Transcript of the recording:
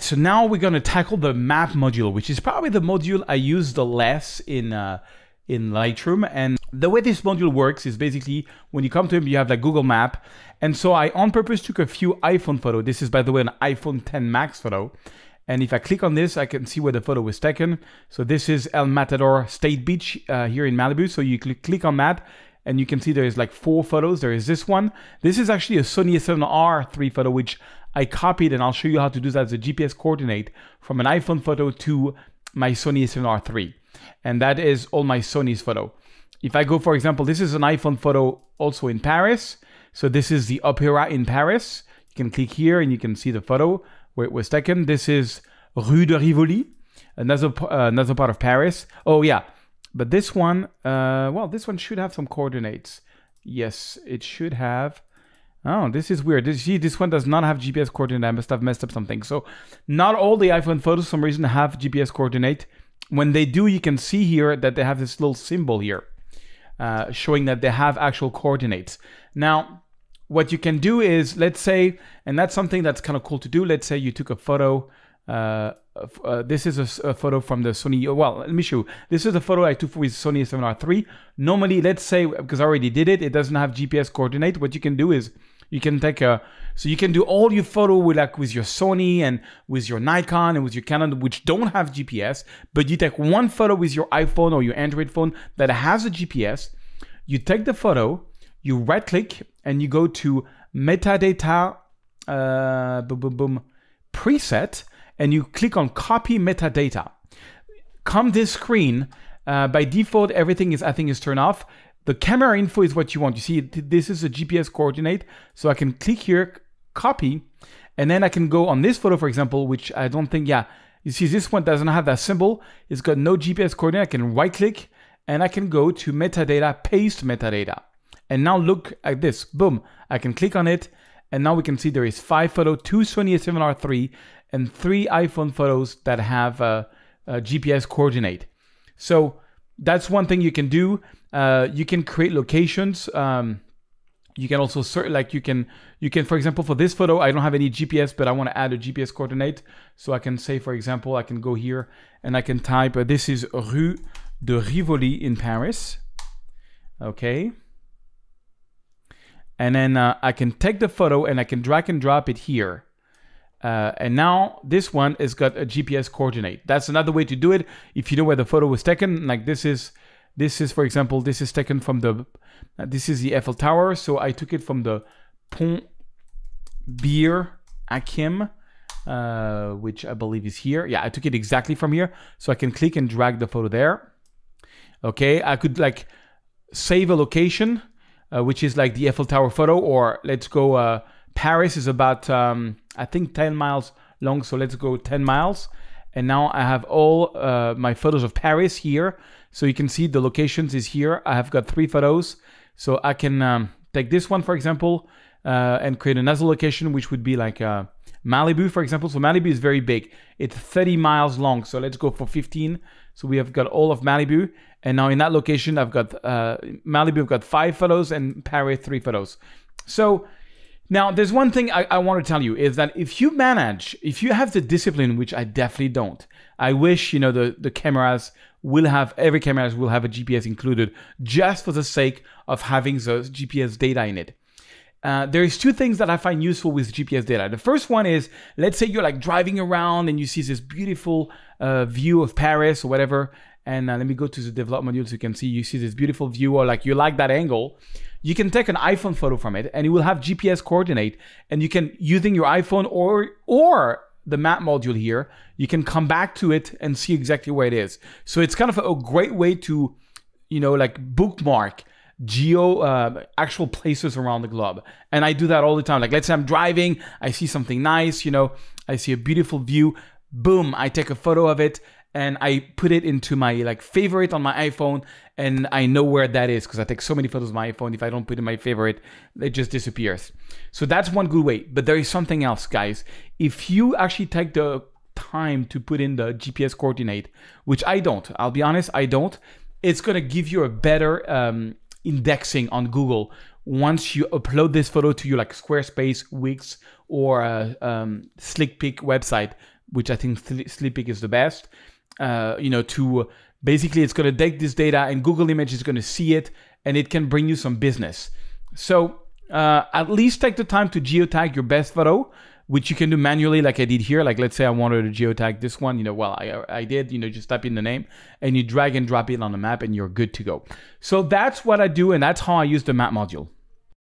So now we're going to tackle the map module, which is probably the module I use the less in uh, in Lightroom. And the way this module works is basically when you come to him, you have like Google Map. And so I on purpose took a few iPhone photo. This is by the way an iPhone 10 Max photo. And if I click on this, I can see where the photo was taken. So this is El Matador State Beach uh, here in Malibu. So you click, click on that and you can see there is like four photos. There is this one. This is actually a Sony a7R 3 photo, which I copied and I'll show you how to do that as a GPS coordinate from an iPhone photo to my Sony a7R 3. And that is all my Sony's photo. If I go, for example, this is an iPhone photo also in Paris. So this is the Opera in Paris. You can click here and you can see the photo where it was taken. This is Rue de Rivoli, another, uh, another part of Paris. Oh yeah, but this one, uh, well, this one should have some coordinates. Yes, it should have. Oh, this is weird. This, see, this one does not have GPS coordinate. I must have messed up something. So not all the iPhone photos, for some reason, have GPS coordinate. When they do, you can see here that they have this little symbol here uh, showing that they have actual coordinates. Now, what you can do is, let's say, and that's something that's kind of cool to do. Let's say you took a photo. Uh, uh, this is a, a, photo from the Sony. Well, let me show you. This is a photo I took with Sony a7R III. Normally, let's say because I already did it, it doesn't have GPS coordinate. What you can do is you can take a so you can do all your photo with like with your Sony and with your Nikon and with your Canon, which don't have GPS. But you take one photo with your iPhone or your Android phone that has a GPS. You take the photo, you right click, and you go to metadata, uh, boom, boom, boom, preset, and you click on copy metadata. Come this screen, uh, by default, everything is I think is turned off. The camera info is what you want. You see, this is a GPS coordinate. So I can click here, copy, and then I can go on this photo, for example, which I don't think, yeah, you see this one doesn't have that symbol. It's got no GPS coordinate. I can right click and I can go to metadata, paste metadata. And now look at this, boom, I can click on it. And now we can see there is five photo, two Sony a7R III and three iPhone photos that have a, a GPS coordinate. So that's one thing you can do. Uh, you can create locations. Um, you can also search, like you can, you can, for example, for this photo, I don't have any GPS, but I want to add a GPS coordinate. So I can say, for example, I can go here and I can type, uh, this is Rue de Rivoli in Paris. Okay. And then uh, I can take the photo and I can drag and drop it here. Uh, and now this one has got a GPS coordinate. That's another way to do it. If you know where the photo was taken, like this is, this is, for example, this is taken from the, uh, this is the Eiffel Tower. So I took it from the Pont Bir Hakeim, uh, which I believe is here. Yeah, I took it exactly from here. So I can click and drag the photo there. Okay, I could like save a location, uh, which is like the Eiffel Tower photo, or let's go, uh, Paris is about, um, I think 10 miles long. So let's go 10 miles. And now I have all uh, my photos of Paris here. So you can see the locations is here. I have got three photos. So I can um, take this one, for example, uh, and create another location, which would be like uh, Malibu, for example. So Malibu is very big. It's 30 miles long. So let's go for 15. So we have got all of Malibu. And now in that location, I've got uh, Malibu, I've got five photos and Paris, three photos. So now, there's one thing I, I, want to tell you is that if you manage, if you have the discipline, which I definitely don't, I wish you know the the cameras will have every cameras will have a GPS included just for the sake of having the GPS data in it. Uh, there is two things that I find useful with GPS data. The first one is, let's say you're like driving around and you see this beautiful uh, view of Paris or whatever, and uh, let me go to the develop module so you can see you see this beautiful view or like you like that angle you can take an iphone photo from it and it will have gps coordinate and you can using your iphone or or the map module here you can come back to it and see exactly where it is. So it's kind of a great way to you know like bookmark geo uh, actual places around the globe. And i do that all the time. Like let's say i'm driving i see something nice you know i see a beautiful view boom i take a photo of it and I put it into my like favorite on my iPhone and I know where that is because I take so many photos of my iPhone. If I don't put in my favorite, it just disappears. So that's one good way. But there is something else, guys. If you actually take the time to put in the GPS coordinate, which I don't, I'll be honest, I don't, it's gonna give you a better um, indexing on Google once you upload this photo to your like Squarespace, Wix, or uh, um, SlickPic website which I think SlickPic is the best. Uh, you know, to basically it's going to take this data and Google Image is going to see it and it can bring you some business. So uh, at least take the time to geotag your best photo which you can do manually like I did here. Like let's say I wanted to geotag this one, you know, well, I, I did, you know, just type in the name and you drag and drop it on the map and you're good to go. So that's what I do and that's how I use the map module.